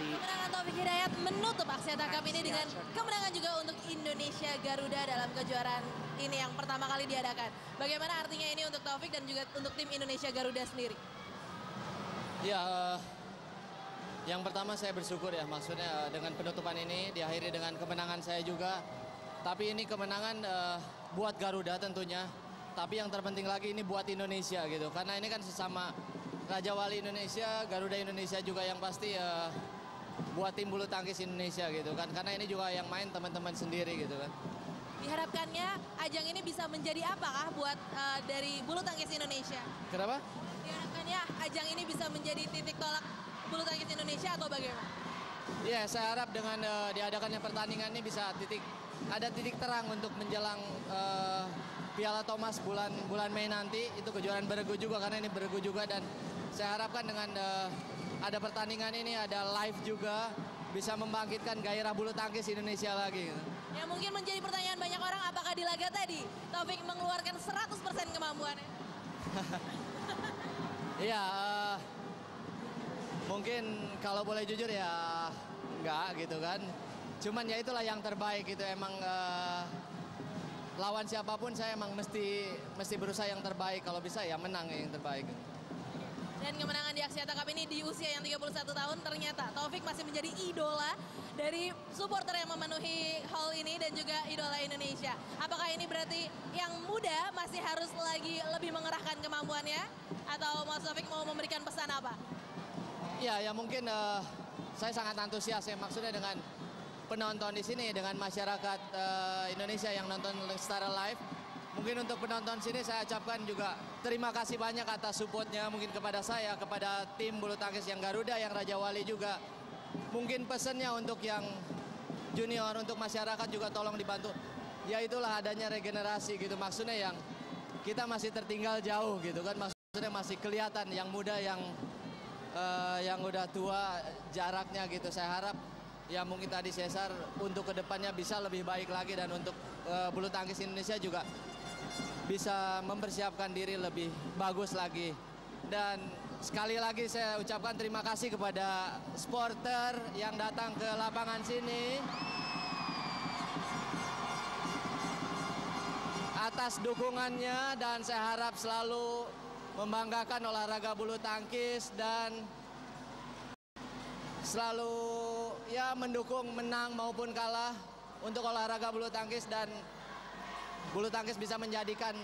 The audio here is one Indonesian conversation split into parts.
di Kemenangan Taufik Hidayat menutup Aksiata Cup ini dengan kemenangan juga untuk Indonesia Garuda dalam kejuaraan ini yang pertama kali diadakan. Bagaimana artinya ini untuk Taufik dan juga untuk tim Indonesia Garuda sendiri? Ya, eh, yang pertama saya bersyukur ya, maksudnya eh, dengan penutupan ini diakhiri dengan kemenangan saya juga. Tapi ini kemenangan eh, buat Garuda tentunya. Tapi yang terpenting lagi ini buat Indonesia gitu, karena ini kan sesama Raja Wali Indonesia, Garuda Indonesia juga yang pasti buat tim bulu tangkis Indonesia gitu kan, karena ini juga yang main teman-teman sendiri gitu kan. Diharapkannya ajang ini bisa menjadi apakah buat eh, dari bulu tangkis Indonesia? Kenapa? Diharapkannya ajang ini bisa menjadi titik tolak bulu tangkis Indonesia atau bagaimana? Ya, saya harap dengan eh, diadakannya pertandingan ini bisa titik ada titik terang untuk menjelang eh, Piala Thomas bulan bulan Mei nanti itu kejuaraan beregu juga karena ini beregu juga dan saya harapkan dengan eh, ada pertandingan ini ada live juga bisa membangkitkan gairah bulu tangkis Indonesia lagi. gitu. Yang mungkin menjadi pertanyaan banyak orang apakah di laga tadi Taufik mengeluarkan 100% kemampuannya? Iya, eh, mungkin kalau boleh jujur ya enggak gitu kan. Cuman ya itulah yang terbaik gitu emang eh, lawan siapa pun saya emang mesti mesti berusaha yang terbaik kalau bisa ya menang yang terbaik. Dan kemenangan di Aksiata Cup ini di usia yang 31 tahun ternyata Taufik masih menjadi idola dari supporter yang memenuhi hall ini dan juga idola Indonesia. Apakah ini berarti yang muda masih harus lagi lebih mengerahkan kemampuannya? Atau Mas Taufik mau memberikan pesan apa? Ya ya mungkin eh, saya sangat antusias ya maksudnya dengan penonton di sini dengan masyarakat eh, Indonesia yang nonton secara live. Mungkin untuk penonton sini saya ucapkan juga terima kasih banyak atas supportnya mungkin kepada saya, kepada tim bulu tangkis yang Garuda, yang Raja Wali juga. Mungkin pesannya untuk yang junior, untuk masyarakat juga tolong dibantu. Ya itulah adanya regenerasi gitu maksudnya yang kita masih tertinggal jauh gitu kan maksudnya masih kelihatan yang muda yang eh, yang udah tua jaraknya gitu. Saya harap ya mungkin tadi Cesar untuk ke depannya bisa lebih baik lagi dan untuk eh, bulu tangkis Indonesia juga bisa mempersiapkan diri lebih bagus lagi. Dan sekali lagi saya ucapkan terima kasih kepada supporter yang datang ke lapangan sini. Atas dukungannya dan saya harap selalu membanggakan olahraga bulu tangkis dan selalu ya mendukung menang maupun kalah untuk olahraga bulu tangkis dan bulu tangkis bisa menjadikan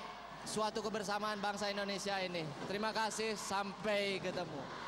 suatu kebersamaan bangsa Indonesia ini. Terima kasih, sampai ketemu.